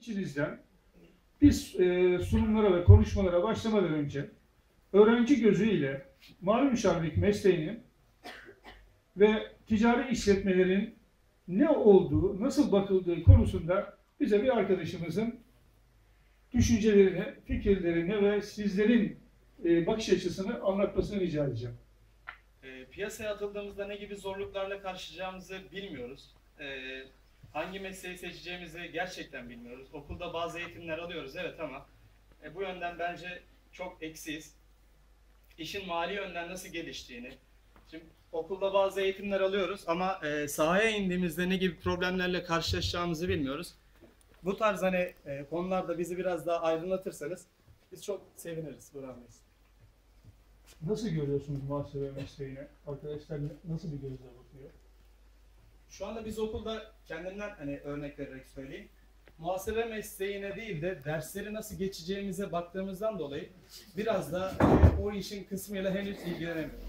içinizden biz e, sunumlara ve konuşmalara başlamadan önce öğrenci gözüyle mali müşavirlik mesleğinin ve ticari işletmelerin ne olduğu, nasıl bakıldığı konusunda bize bir arkadaşımızın düşüncelerini, fikirlerini ve sizlerin e, bakış açısını anlatmasını rica edeceğim. E, piyasaya atıldığımızda ne gibi zorluklarla karşılaşacağımızı bilmiyoruz. E, hangi mesleği seçeceğimizi gerçekten bilmiyoruz. Okulda bazı eğitimler alıyoruz evet ama e, bu yönden bence çok eksiyiz. İşin mali yönden nasıl geliştiğini, şimdi okulda bazı eğitimler alıyoruz ama e, sahaya indiğimizde ne gibi problemlerle karşılaşacağımızı bilmiyoruz. Bu tarz hani e, konularda bizi biraz daha aydınlatırsanız biz çok seviniriz Burhan Bey. Nasıl görüyorsunuz muhasebe mesleğini? Arkadaşlar nasıl bir gözle bakıyor? Şu anda biz okulda kendimden hani örnek vererek söyleyeyim. Muhasebe mesleğine değil de dersleri nasıl geçeceğimize baktığımızdan dolayı biraz da e, o işin kısmıyla henüz ilgilenemiyoruz.